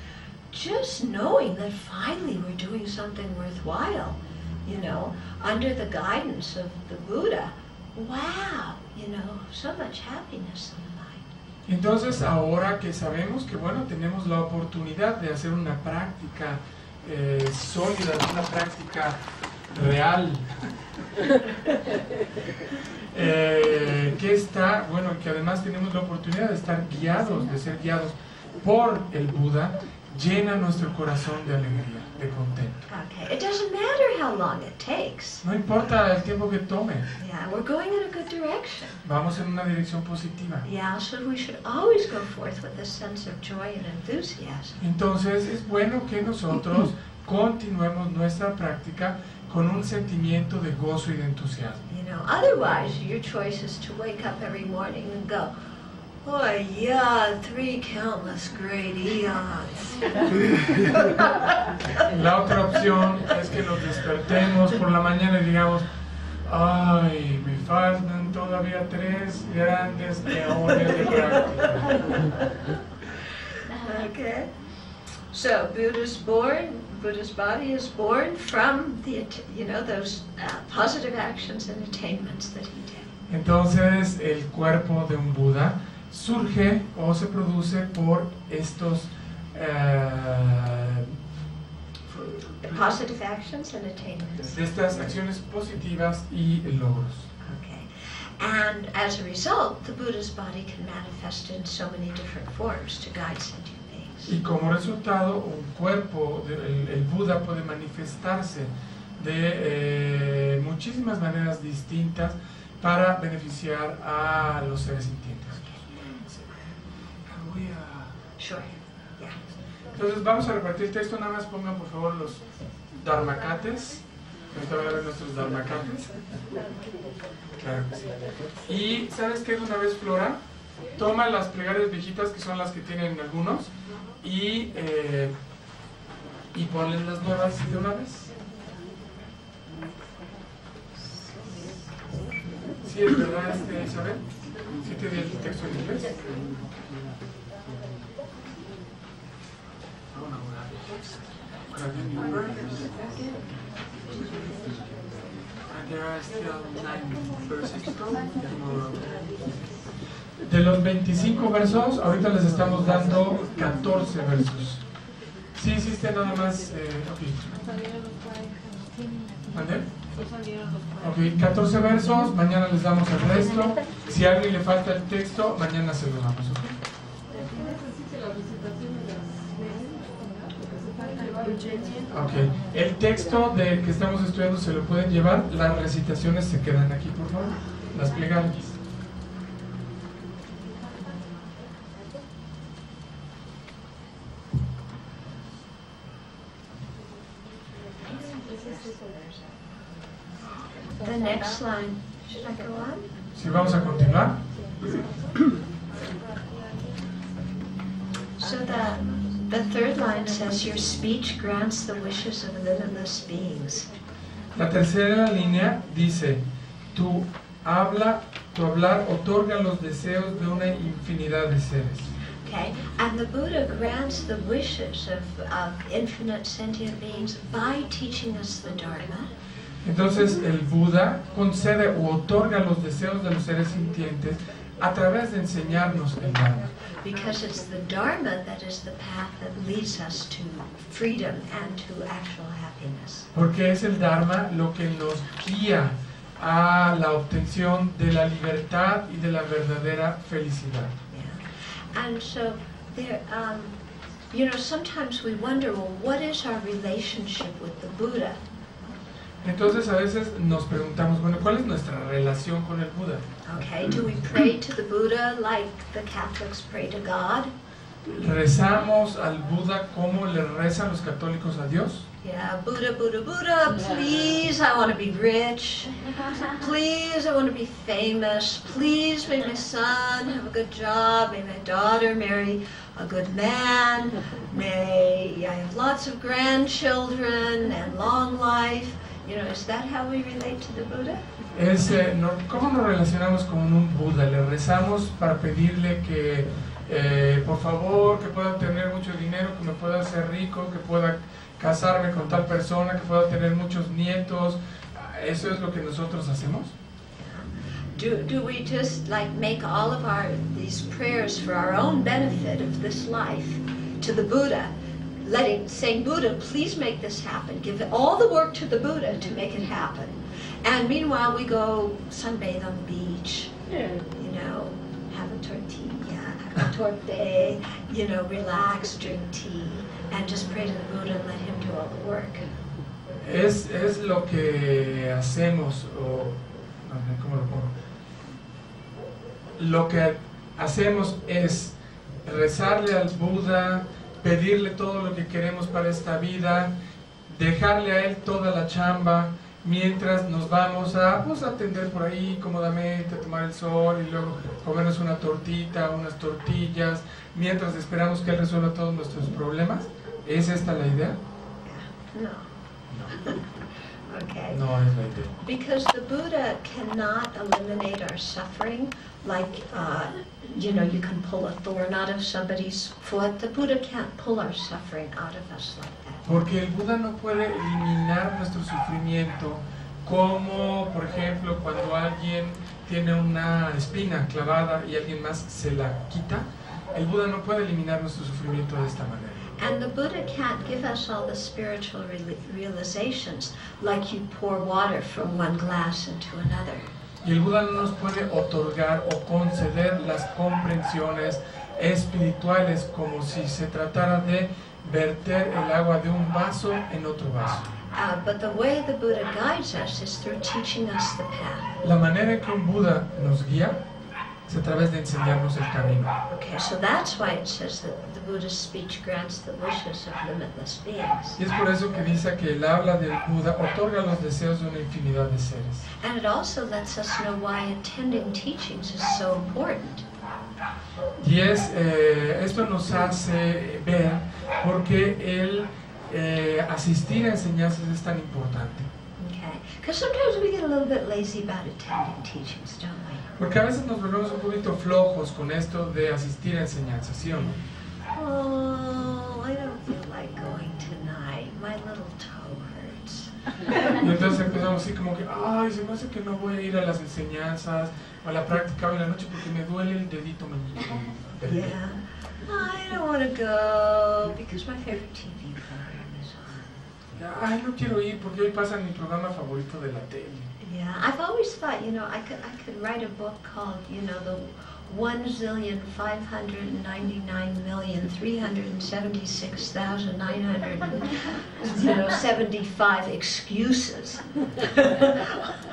just knowing that finally we're doing something worthwhile, you know, under the guidance of the Buddha, wow, you know, so much happiness in the mind. Entonces ahora que sabemos que bueno, tenemos la oportunidad de hacer una práctica eh, sólida, una práctica real, *laughs* eh, que está, bueno, que además tenemos la oportunidad de estar guiados, de ser guiados por el Buda, llena nuestro corazón de alegría, de contento. Okay. It doesn't matter how long it takes. No importa el tiempo que tome. Yeah, we're going in a good direction. Vamos en una dirección positiva. Yeah, so we should always go forth with a sense of joy and enthusiasm. Entonces es bueno que nosotros *clears throat* continuemos nuestra práctica con un sentimiento de gozo y de entusiasmo. You know, otherwise your choice is to wake up every morning and go, Oh yeah, three countless great eons. *laughs* La otra opción es que nos despertemos por la mañana y digamos, ay, me faltan todavía tres grandes eones de práctica. Okay. So Buddha's born, Buddha's body is born from the, you know, those uh, positive actions and attainments that he did. Entonces el cuerpo de un Buda surge o se produce por estos uh, positive actions and attainments. estas acciones positivas y logros. Okay. And as a result, the Buddha's body can manifest in so many different forms to guide sentient beings. Y como resultado, un cuerpo, el, el, Buda puede manifestarse de eh, muchísimas maneras distintas para beneficiar a los seres sintientes. Entonces vamos a repartir texto, nada más pongan por favor los dharmakates. Ahorita van a nuestros. Claro que sí. Y ¿sabes qué es una vez Flora? Toma las plegarias viejitas que son las que tienen algunos y, eh, y ponles las nuevas de una vez. Sí, es verdad, este, Isabel. Sí te di el texto en inglés. De los 25 versos, ahorita les estamos dando 14 versos. Sí, hiciste nada más. Eh, okay. ok, 14 versos, mañana les damos el resto. Si a alguien le falta el texto, mañana se lo damos. Ok, el texto de que estamos estudiando se lo pueden llevar, las recitaciones se quedan aquí, por favor, las plegarias. The next line. Should I go on? Sí, vamos a continuar. So that The third line says, Your speech grants the wishes of limitless beings. La tercera línea dice, tu habla, tu hablar otorga los deseos de una infinidad de seres. Okay, and the Buddha grants the wishes of, of infinite sentient beings by teaching us the Dharma. Entonces el Buda concede u otorga los deseos de los seres sintientes a través de enseñarnos el Dharma. Because it's the Dharma that is the path that leads us to freedom and to actual happiness. Porque es el Dharma lo que nos guía a la obtención de la libertad y de la verdadera felicidad. Yeah. And so there, um, you know, sometimes we wonder, well, what is our relationship with the Buddha? Entonces a veces nos preguntamos, bueno, ¿cuál es nuestra relación con el Buda? Okay, do we pray to the Buddha like the Catholics pray to God? ¿Rezamos al Buda como le rezan los católicos a Dios? Yeah, Buddha, Buddha, Buddha, please, I want to be rich. Please, I want to be famous. Please, may my son have a good job. May my daughter marry a good man. May I have lots of grandchildren and long life. You know, is that how we relate to the Buddha? Es, eh, no- ¿Cómo nos relacionamos con un Buda? Le rezamos para pedirle que, eh, por favor, que pueda tener mucho dinero, que me pueda hacer rico, que pueda casarme con tal persona, que pueda tener muchos nietos. ¿Eso es lo que nosotros hacemos? Do, do we just like make all of our these prayers for our own benefit of this life to the Buddha, letting saying Buddha, please make this happen. Give all the work to the Buddha to make it happen. And meanwhile we go sunbathe on the beach, Yeah. you know, have a tortilla, have a torte, you know, relax, drink tea, and just pray to the Buddha and let him do all the work. Es, es lo que hacemos, o no sé cómo lo pongo. Lo que hacemos es rezarle al Buda, pedirle todo lo que queremos para esta vida, dejarle a él toda la chamba, mientras nos vamos a pues, atender por ahí cómodamente, a tomar el sol y luego comernos una tortita, unas tortillas, mientras esperamos que él resuelva todos nuestros problemas. ¿Es esta la idea? No. *laughs* Okay. No es la idea. Because the Buddha cannot eliminate our suffering, like, uh, you know, you can pull a thorn out of somebody's foot. The Buddha can't pull our suffering out of us like that. Porque el Buda no puede eliminar nuestro sufrimiento como, por ejemplo, cuando alguien tiene una espina clavada y alguien más se la quita. El Buda no puede eliminar nuestro sufrimiento de esta manera. And the Buddha can't give us all the spiritual reali- realizations, like you pour water from one glass into another. Y el Buda no nos puede otorgar o conceder las comprensiones espirituales como si se tratara de verter el agua de un vaso en otro vaso. Uh, but the way the Buddha guides us is through teaching us the path. La manera en que un Buda nos guía es a través de enseñarnos el camino. Okay, so that's why it says that the Buddha's speech grants the wishes of limitless beings. Y es por eso que dice que el habla del Buda otorga los deseos de una infinidad de seres. And it also lets us know why attending teachings is so important. Y es, eh, esto nos hace ver por qué el eh, asistir a enseñanzas es tan importante. Okay, because sometimes we get a little bit lazy about attending teachings, don't we? Porque a veces nos volvemos un poquito flojos con esto de asistir a enseñanzas, ¿sí o no? Oh, I don't feel like going tonight. My little. Y entonces empezamos así como que, ay, se me hace que no voy a ir a las enseñanzas o a la práctica hoy en la noche porque me duele el dedito meñique. Yeah. I don't want to go because my favorite TV program is on. Ay, no quiero ir porque hoy pasa mi programa favorito de la tele. Yeah, I've always thought, you know, I could I could write a book called, you know, the one zillion five hundred ninety nine million three hundred and seventy six thousand nine hundred you know seventy five excuses. *laughs*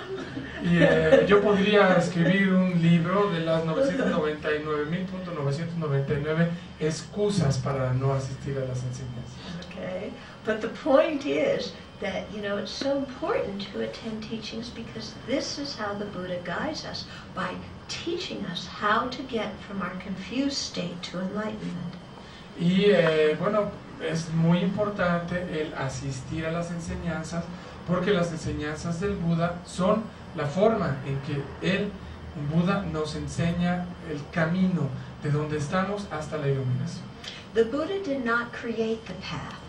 Y eh, yo podría escribir un libro de las 999.999 excusas para no asistir a las enseñanzas. Okay, but the point is that you know it's so important to attend teachings because this is how the Buddha guides us by teaching us how to get from our confused state to enlightenment. Y eh, bueno, es muy importante el asistir a las enseñanzas porque las enseñanzas del Buda son la forma en que él, Buda, nos enseña el camino de donde estamos hasta la iluminación. The Buddha did not create the path.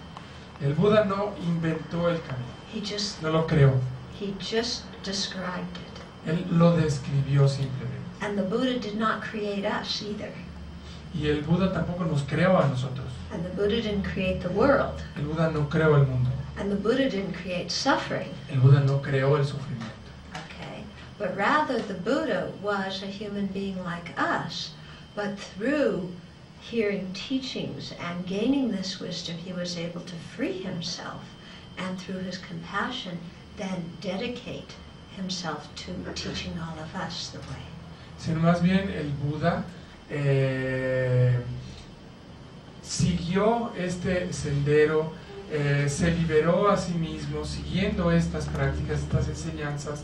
El Buda no inventó el camino, He just no lo creó. He just described it. Él lo describió simplemente. And the Buddha did not create us either. Y el Buda tampoco nos creó a nosotros. And the Buddha didn't create the world. El Buda no creó el mundo. And the Buddha didn't create suffering. El Buda no creó el sufrimiento. Okay? But rather, the Buddha was a human being like us. But through hearing teachings and gaining this wisdom, he was able to free himself. And through his compassion, then dedicate himself to teaching all of us the way. Sino más bien el Buda eh, siguió este sendero, eh, se liberó a sí mismo siguiendo estas prácticas, estas enseñanzas,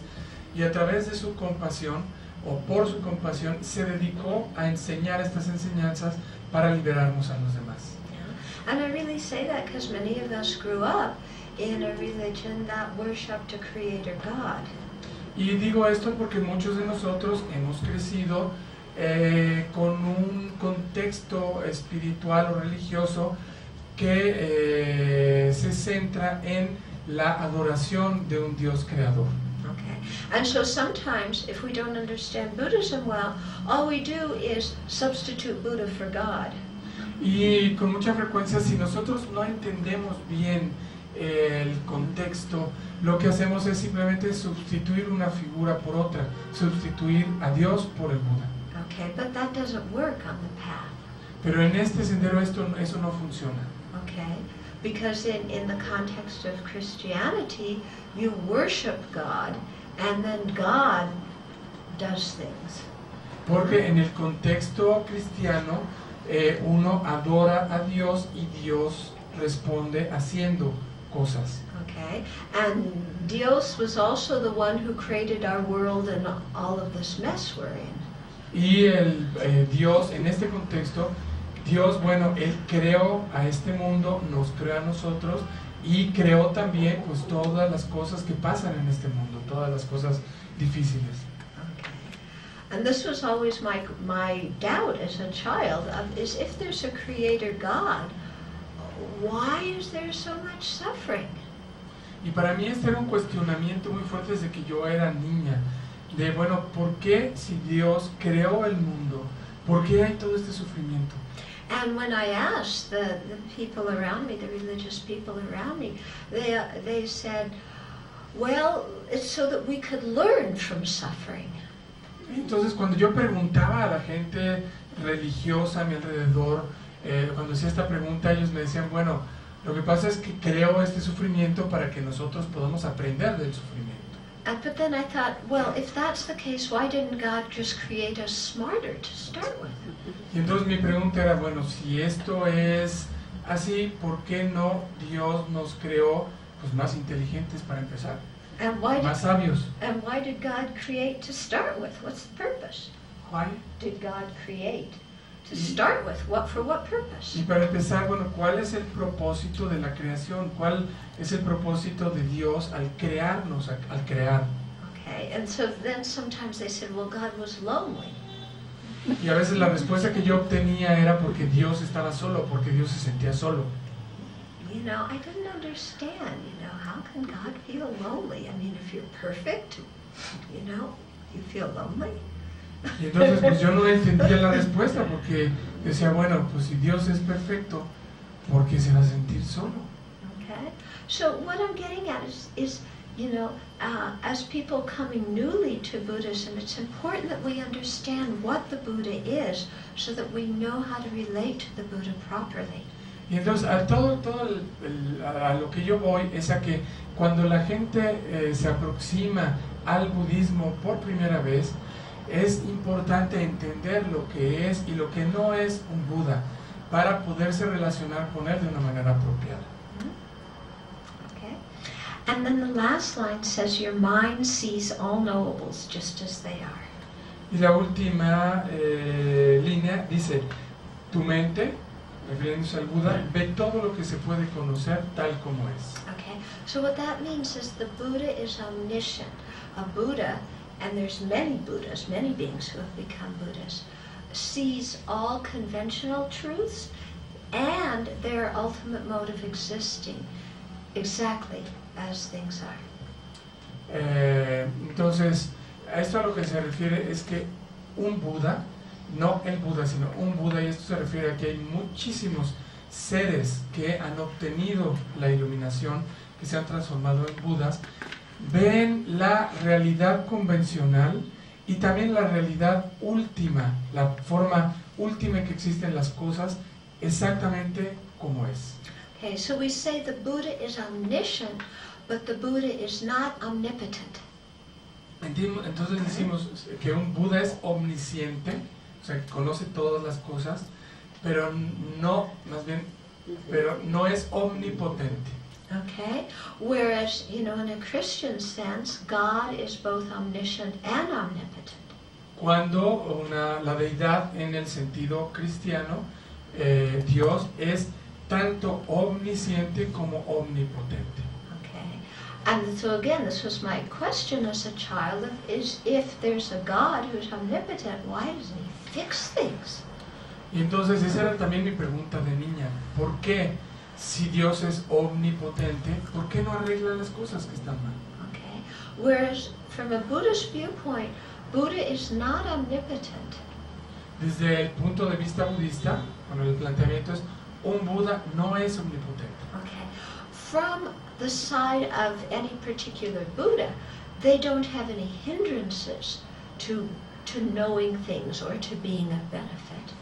y a través de su compasión, o por su compasión, se dedicó a enseñar estas enseñanzas para liberarnos a los demás. Yeah. And I really say that because many of us grew up in a religion that worshiped a creator God. Y digo esto porque muchos de nosotros hemos crecido eh, con un contexto espiritual o religioso que eh, se centra en la adoración de un Dios creador. Okay. And so sometimes, if we don't understand Buddhism well, all we do is substitute Buddha for God. Y con mucha frecuencia, si nosotros no entendemos bien eh, el contexto, lo que hacemos es simplemente sustituir una figura por otra, sustituir a Dios por el Buda. Okay, but that doesn't work on the path. Pero en este sendero esto, eso no funciona. Okay? Because in, in the context of Christianity, you worship God and then God does things. Porque en el contexto cristiano eh, uno adora a Dios y Dios responde haciendo cosas. Okay? And Dios was also the one who created our world and all of this mess we're in. Y el eh, Dios, en este contexto, Dios, bueno, Él creó a este mundo, nos creó a nosotros y creó también pues todas las cosas que pasan en este mundo, todas las cosas difíciles. And this was always my, my doubt as a child of, is if there's a creator God, why is there so much suffering? Y para mí este era un cuestionamiento muy fuerte desde que yo era niña, de bueno, ¿por qué si Dios creó el mundo, por qué hay todo este sufrimiento? And when I asked the, the people around me, the religious people around me, they, uh, they said, well, it's so that we could learn from suffering. Entonces cuando yo preguntaba a la gente religiosa a mi alrededor, eh, cuando hacía esta pregunta, ellos me decían, bueno, lo que pasa es que creo este sufrimiento para que nosotros podamos aprender del sufrimiento. But then I thought, well, if that's the case, why didn't God just create us smarter to start with? Y entonces mi pregunta era, bueno, si esto es así, ¿por qué no Dios nos creó pues, más inteligentes para empezar? And why, Más did, sabios. and why did God create to start with? What's the purpose? Why? Did God create to start with? What for what purpose? Y para empezar, bueno, ¿cuál es el propósito de la creación? ¿Cuál es el propósito de Dios al crearnos, al, al crear? Okay, and so then sometimes they said, well, God was lonely. Y a veces la respuesta que yo obtenía era porque Dios estaba solo, porque Dios se sentía solo. You know, I didn't understand, you know, how can God feel lonely? I mean, if you're perfect, you know, you feel lonely? Y entonces pues yo no entendía la respuesta porque decía, bueno, pues si Dios es perfecto, ¿por qué se va a sentir solo? Okay? So what I'm getting at is, is you know, uh, as people coming newly to Buddhism, it's important that we understand what the Buddha is so that we know how to relate to the Buddha properly. Y entonces a todo, todo el- el- a lo que yo voy es a que cuando la gente eh, se aproxima al budismo por primera vez, es importante entender lo que es y lo que no es un Buda para poderse relacionar con él de una manera apropiada. Okay? And then the last line says, Your mind sees all knowables just as they are. Y la última eh, línea dice, tu mente, refiriéndose al Buda, ve todo lo que se puede conocer tal como es. Okay? So what that means is the Buddha is omniscient. A Buddha, and there's many Buddhas, many beings who have become Buddhas, sees all conventional truths and their ultimate mode of existing exactly as things are. Eh, entonces, a esto a lo que se refiere es que un Buda, no el Buda, sino un Buda, y esto se refiere a que hay muchísimos seres que han obtenido la iluminación, que se han transformado en Budas, ven la realidad convencional y también la realidad última, la forma última que existen las cosas exactamente como es. Okay, so we say the Buddha is omniscient, but the Buddha is not omnipotent. Entonces decimos que un Buda es omnisciente, o sea, que conoce todas las cosas, pero no, más bien, pero no es omnipotente. Okay? Whereas, you know, in a Christian sense, God is both omniscient and omnipotent. Cuando una, la deidad en el sentido cristiano, eh, Dios es tanto omnisciente como omnipotente. Okay. And so again, this was my question as a child is if there's a God who's omnipotent, why doesn't he fix things? Y entonces esa era también mi pregunta de niña. ¿Por qué, si Dios es omnipotente, por qué no arregla las cosas que están mal? Okay. Whereas from a Buddhist viewpoint, Buddha is not omnipotent. Desde el punto de vista budista, bueno, el planteamiento es, un Buda no es omnipotente. Okay. From the side of any particular Buddha, they don't have any hindrances to to knowing things or to being of benefit.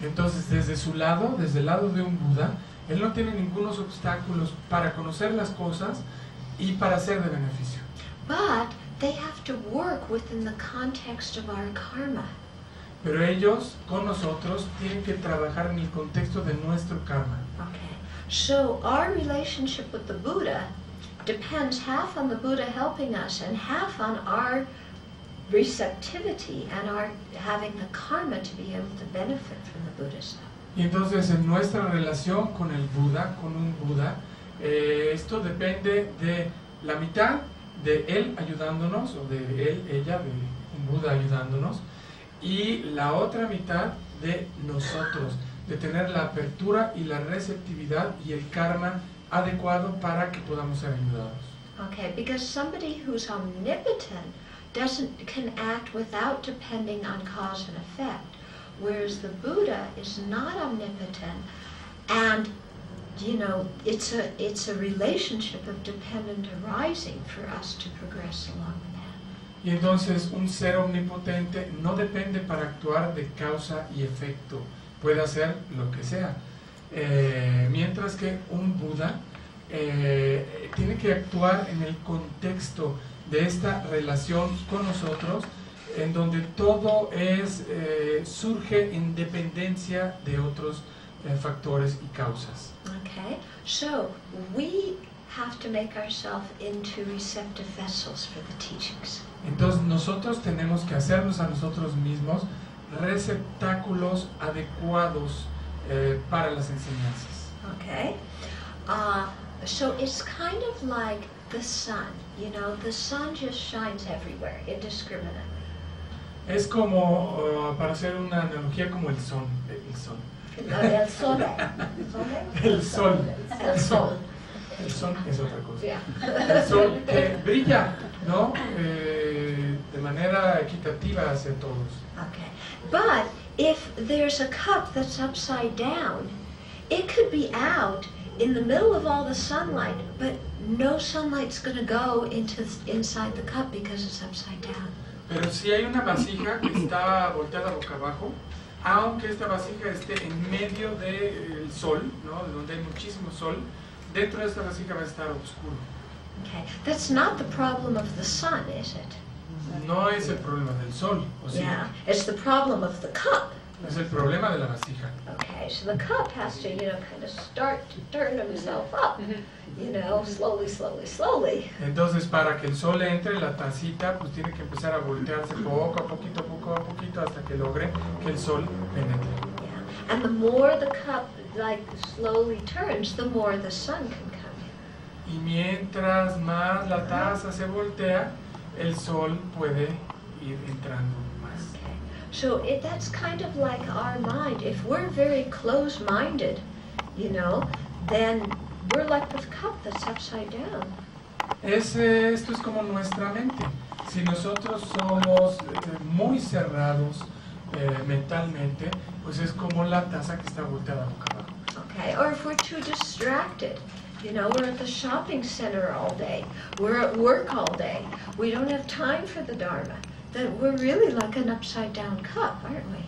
Entonces, desde su lado, desde el lado de un Buda, él no tiene ningunos obstáculos para conocer las cosas y para ser de beneficio. But they have to work within the context of our karma. Pero ellos, con nosotros, tienen que trabajar en el contexto de nuestro karma. Okay. So our relationship with the Buddha depends half on the Buddha helping us and half on our receptivity and our having the karma to be able to benefit from the Buddha stuff. Y entonces, en nuestra relación con el Buda, con un Buda, eh, esto depende de la mitad de él ayudándonos, o de él, ella, de un Buda ayudándonos, y la otra mitad de nosotros, de tener la apertura y la receptividad y el karma adecuado para que podamos ser ayudados. Okay, because somebody who's omnipotent doesn't can act without depending on cause and effect, whereas the Buddha is not omnipotent, and you know it's a it's a relationship of dependent arising for us to progress along the path. Y entonces un ser omnipotente no depende para actuar de causa y efecto, puede hacer lo que sea. Eh, mientras que un Buda eh, tiene que actuar en el contexto de esta relación con nosotros, en donde todo es, eh, surge en dependencia de otros eh, factores y causas. Okay, so we have to make ourselves into receptive vessels for the teachings. Entonces nosotros tenemos que hacernos a nosotros mismos receptáculos adecuados eh, para las enseñanzas. Okay? Uh, so it's kind of like the sun. You know, the sun just shines everywhere, indiscriminately. Es como, uh, para hacer una analogía, como el sol. El sol. El sol. El sol. El sol. El sol es otra cosa. El sol que brilla, ¿no? Eh, de manera equitativa hacia todos. Okay. But if there's a cup that's upside down, it could be out in the middle of all the sunlight, but no sunlight's going to go into inside the cup because it's upside down. Pero si hay una vasija que está volteada boca abajo, aunque esta vasija esté en medio del sol, ¿no? de donde hay muchísimo sol, dentro de esta vasija va a estar oscuro. Okay. That's not the problem of the sun, is it? No es el problema del sol, ¿o sí? Yeah. It's the problem of the cup. Es el problema de la vasija. Okay, so the cup has to, you know, kind of start to turn himself up, you know, slowly, slowly, slowly. Entonces, para que el sol entre, la tacita pues tiene que empezar a voltearse poco a poquito, poco a poquito, hasta que logre que el sol penetre. Yeah. And the more the cup like slowly turns, the more the sun can come in. Y mientras más la taza se voltea, el sol puede ir entrando. So it, that's kind of like our mind. If we're very close-minded, you know, then we're like the cup that's upside down. Es, esto es como nuestra mente. Si nosotros somos eh, muy cerrados eh, mentalmente, pues es como la taza que está volteada boca abajo. Okay, or if we're too distracted. You know, we're at the shopping center all day. We're at work all day. We don't have time for the Dharma. Then we're really like an upside down cup, aren't we?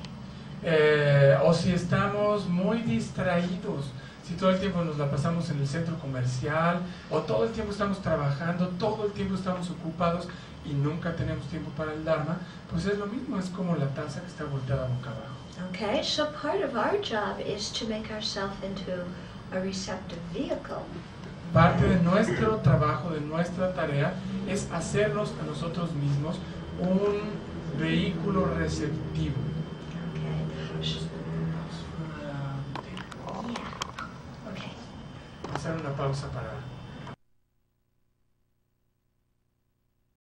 Eh, o si estamos muy distraídos, si todo el tiempo nos la pasamos en el centro comercial, o todo el tiempo estamos trabajando, todo el tiempo estamos ocupados y nunca tenemos tiempo para el Dharma, pues es lo mismo, es como la taza que está volteada boca abajo. Okay, so part of our job is to make ourselves into a receptive vehicle. Parte de nuestro trabajo, de nuestra tarea, es hacernos a nosotros mismos un vehículo receptivo. Okay. Hacer una pausa para